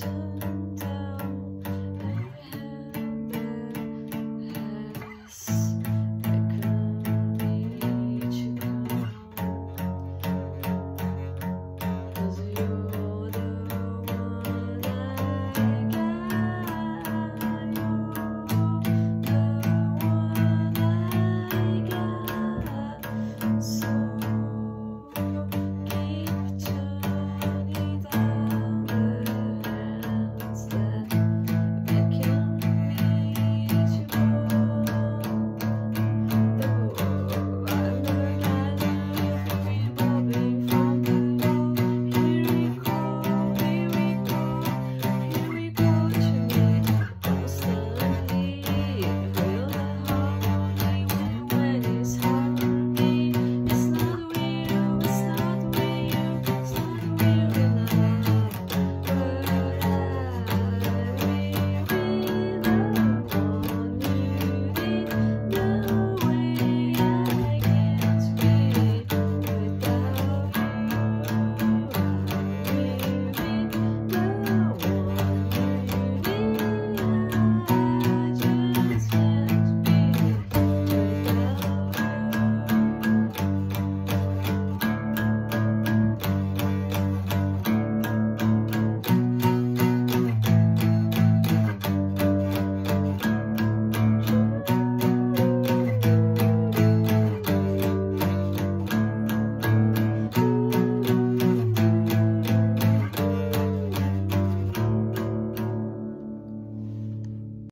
touch.